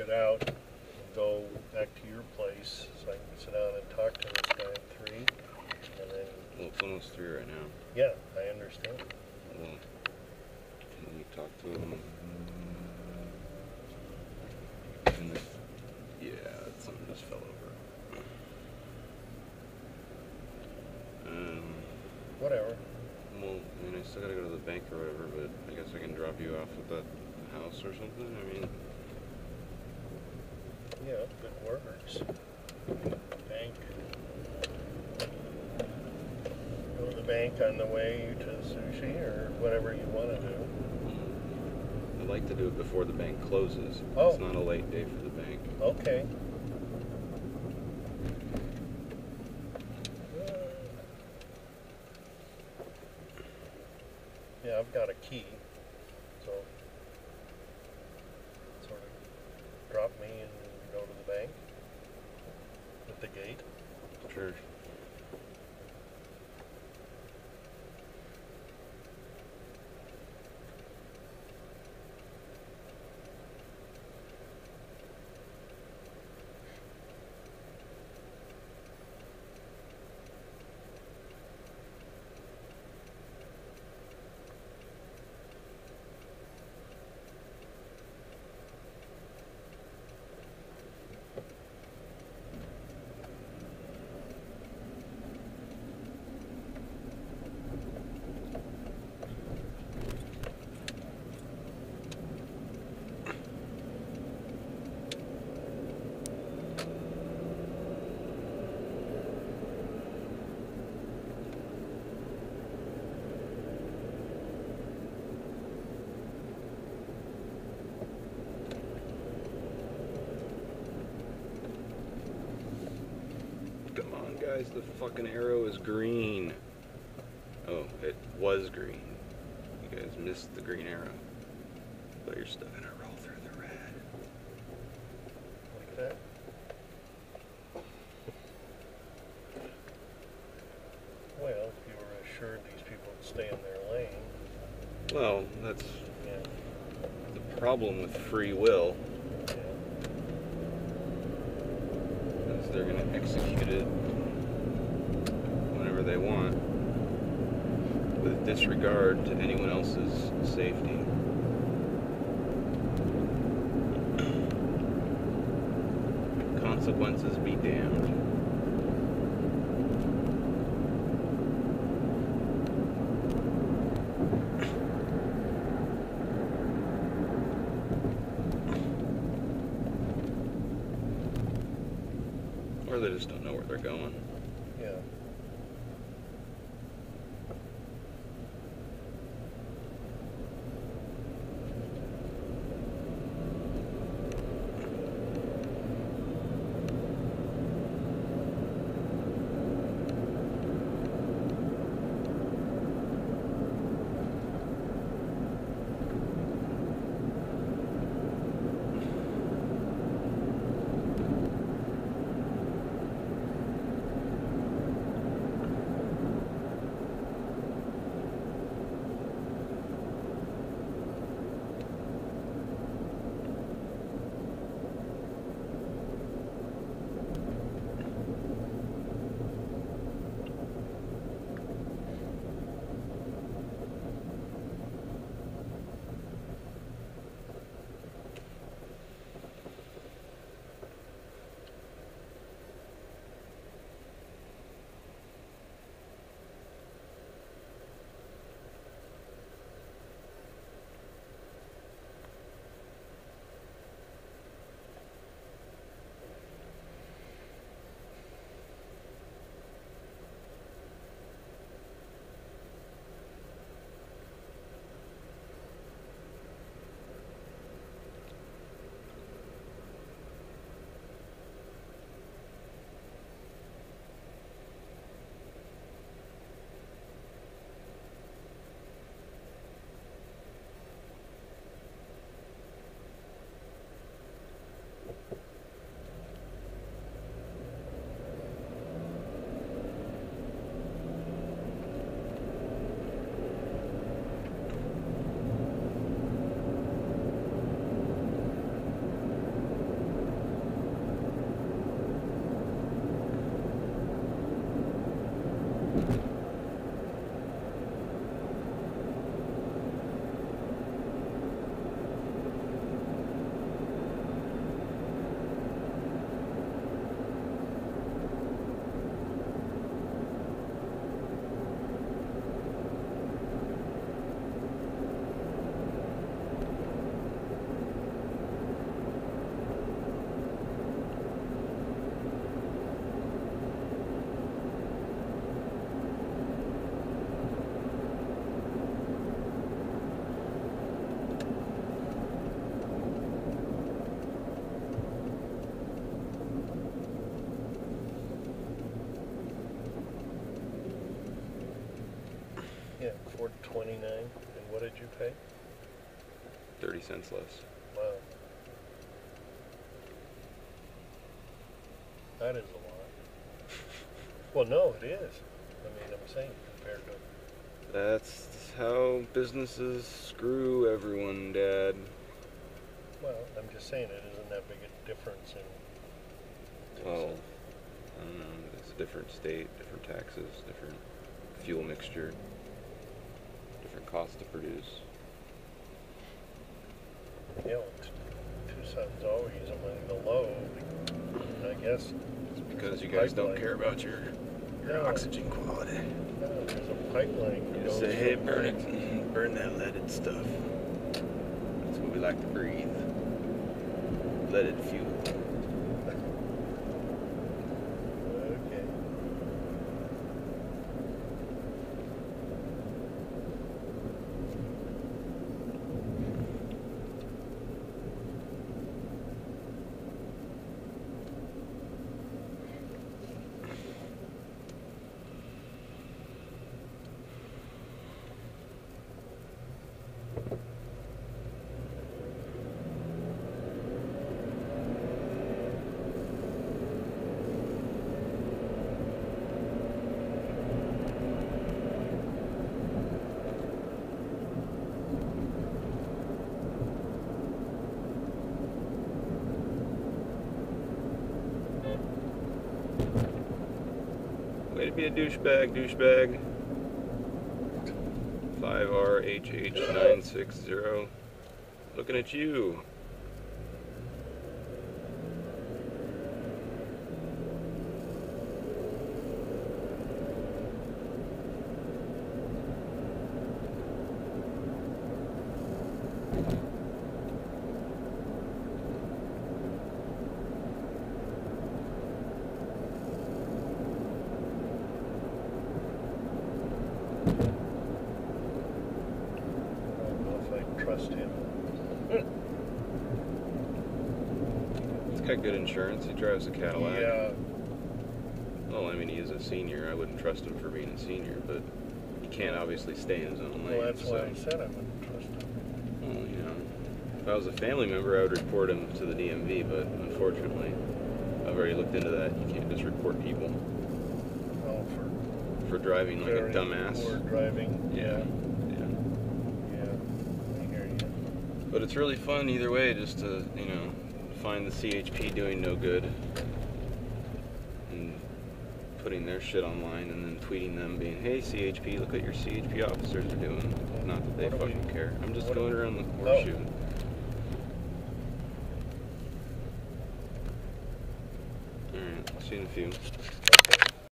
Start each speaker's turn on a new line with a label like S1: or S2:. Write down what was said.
S1: it out and go back to your place so I can sit down and talk to this guy at three. And then,
S2: Well, it's almost three right now.
S1: yeah, I understand.
S2: Well, let me talk to him. And yeah, something just fell over. Um,
S1: Whatever.
S2: well, I mean, I still gotta go to the bank or whatever, but I guess I can drop you off at that house or something. I mean,
S1: Yeah, if it works. Bank. Go to the bank on the way to the sushi or whatever you want to do.
S2: I'd like to do it before the bank closes.
S1: Oh.
S2: It's not a late day for the bank.
S1: Okay. Yeah, I've got a key, so sort of drop me and go to the bank at the gate.
S2: Sure. Come on, guys. The fucking arrow is green. Oh, it was green. You guys missed the green arrow. But you're still gonna roll through the red.
S1: Like that. Well, if you were assured these people would stay in their lane,
S2: Well, that's
S1: yeah,
S2: the problem with free will.
S1: yeah.
S2: is they're going to execute it whenever they want with disregard to anyone else's safety. Consequences be damned. Or they just don't know where they're going.
S1: Yeah, four twenty-nine, and what did you pay?
S2: 30 cents less.
S1: Wow. That is a lot. Well, no, it is. I mean, I'm saying compared to,
S2: That's how businesses screw everyone, Dad.
S1: well, I'm just saying it isn't that big a difference in.
S2: Well, I don't know. It's a different state, different taxes, different fuel mixture, different cost to produce.
S1: Yeah, well, t- Tucson's always among the low, I guess.
S2: It's because you guys don't
S1: Pipeline.
S2: care about your, your
S1: No.
S2: oxygen quality.
S1: No, There's a pipeline.
S2: You
S1: that
S2: just
S1: goes
S2: say, hey,
S1: from-
S2: burn it, burn that leaded stuff. That's what we like to breathe. Leaded fuel.
S1: Okay.
S2: Way to be a douchebag, douchebag. 5RHH960. Looking at you.
S1: I don't know if I trust him.
S2: He's got good insurance. He drives a Cadillac.
S1: Yeah,
S2: Well, I mean, he is a senior. I wouldn't trust him for being a senior, but he can't obviously stay in his own lane.
S1: well, that's
S2: so.
S1: why I said I wouldn't trust him.
S2: Well, you know, if I was a family member, I would report him to the DMV, but unfortunately, I've already looked into that. You can't just report people
S1: Oh, for
S2: for driving like a dumbass.
S1: poor driving.
S2: Yeah, yeah.
S1: Yeah, I hear you.
S2: But it's really fun either way, just to you know find the CHP doing no good and putting their shit online and then tweeting them, being, "Hey CHP, look what your CHP officers are doing." Not that they
S1: do we-
S2: fucking care. I'm just going around the
S1: Oh.
S2: horseshoe. All right, see you in a few.